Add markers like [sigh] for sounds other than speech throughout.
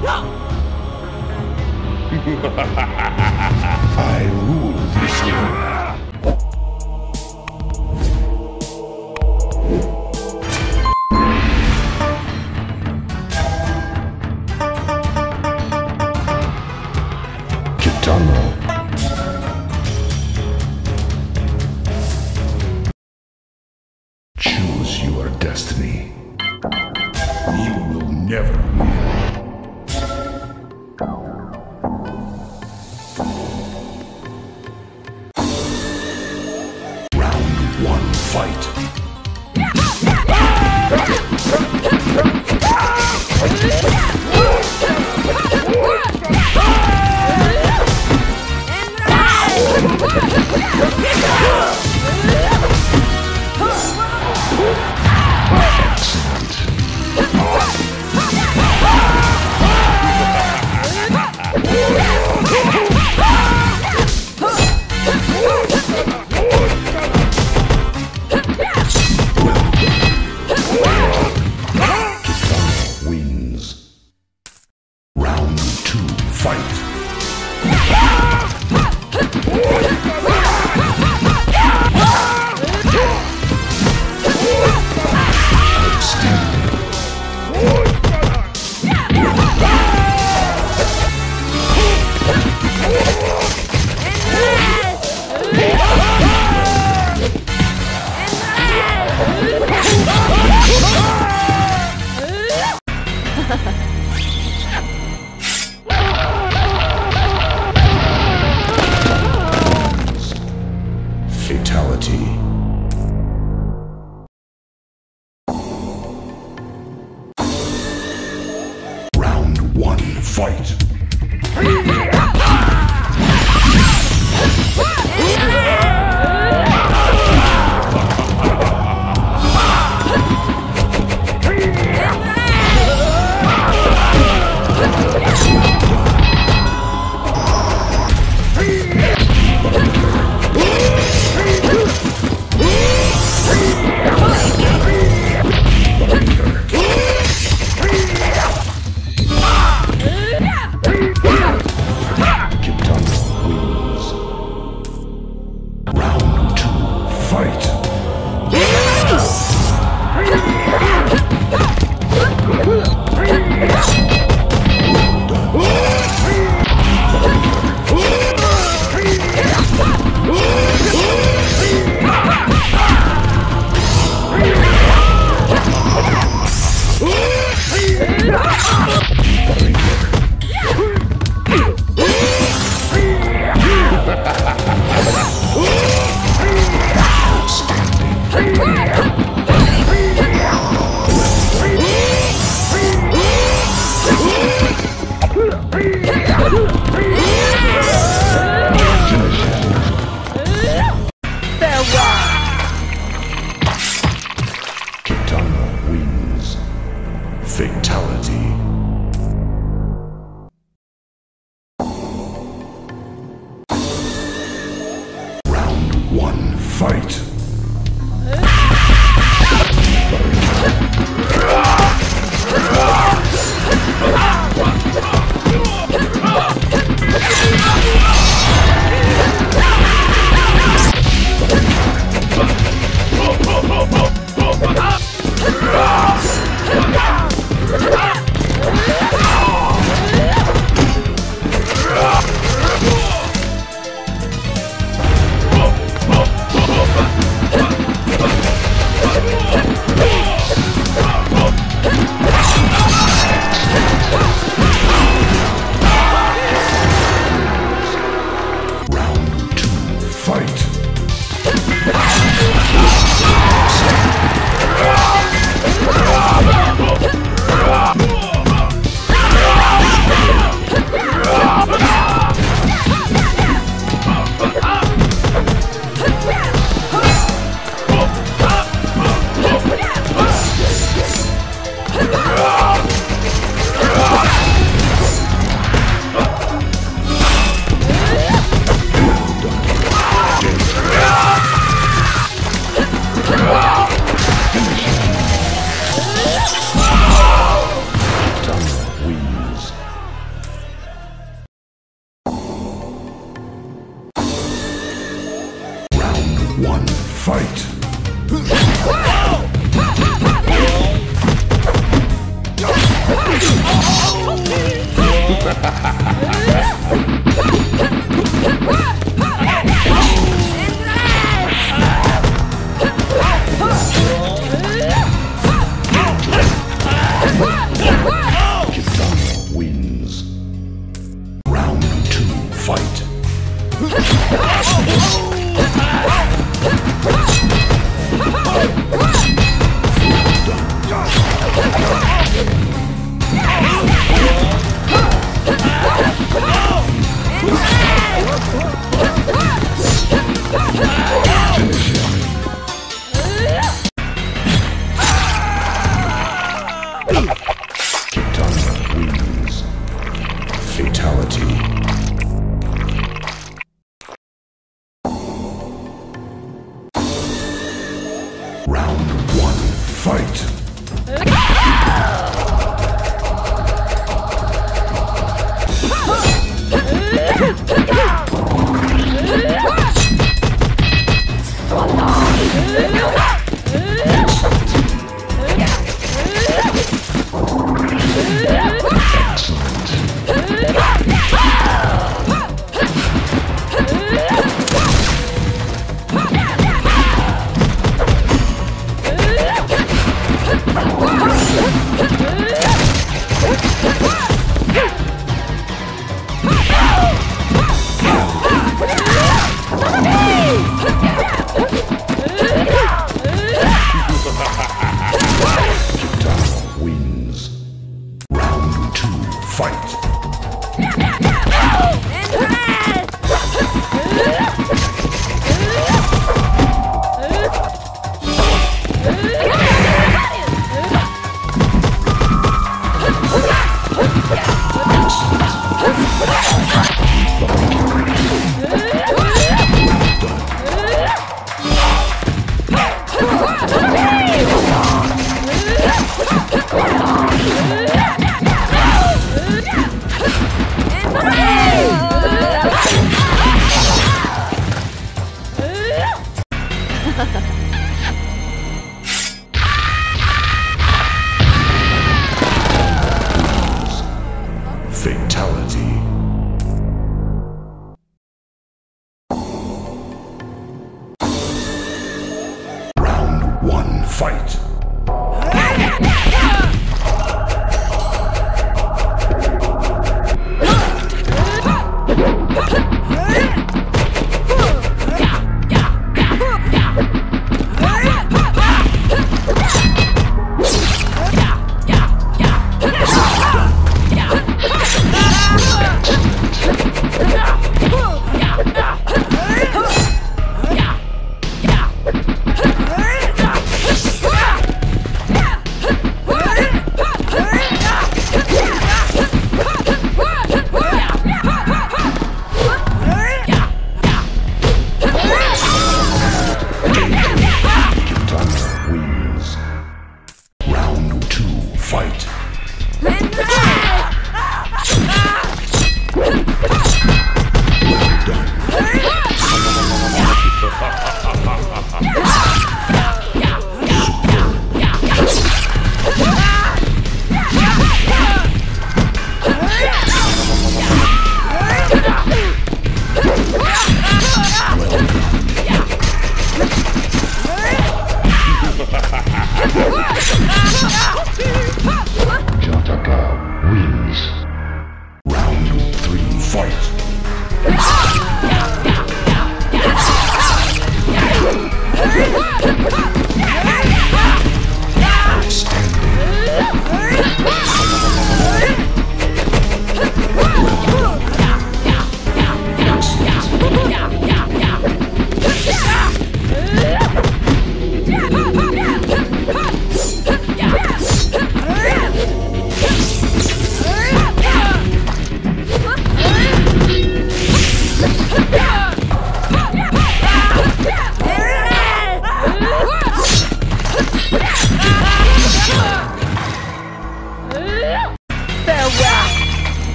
[laughs] I rule this world. Fight. [laughs] Kitana Fatality.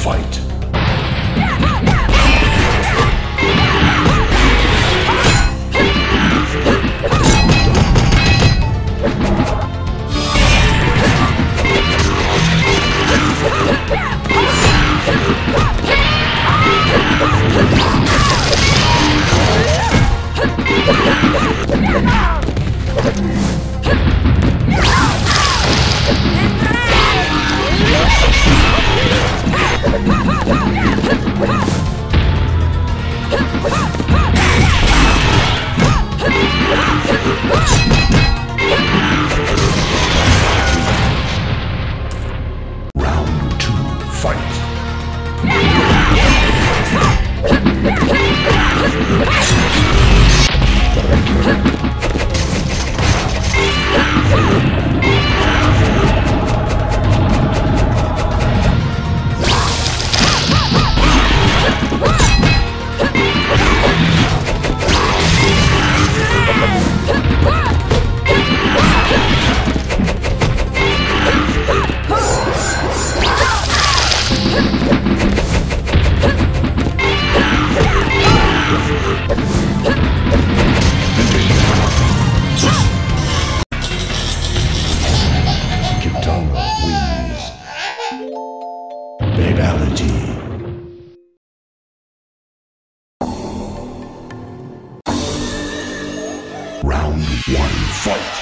Fight. Round one, fight.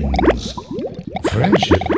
wins. Friendship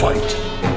fight.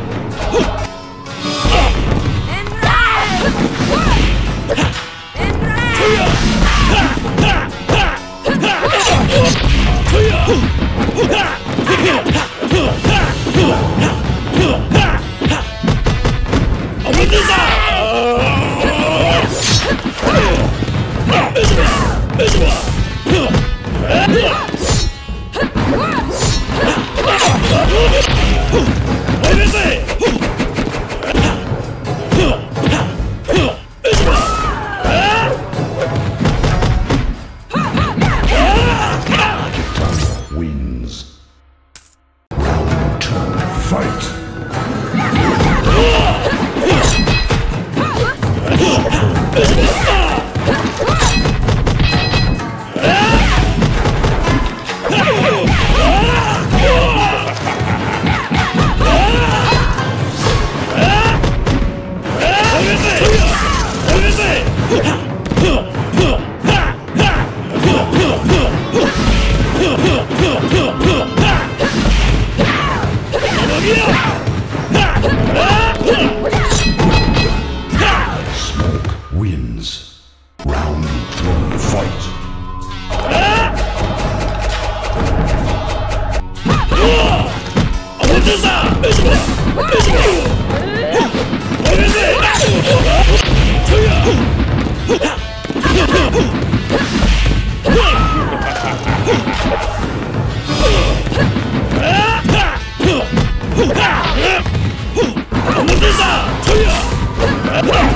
Whoa!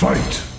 Fight.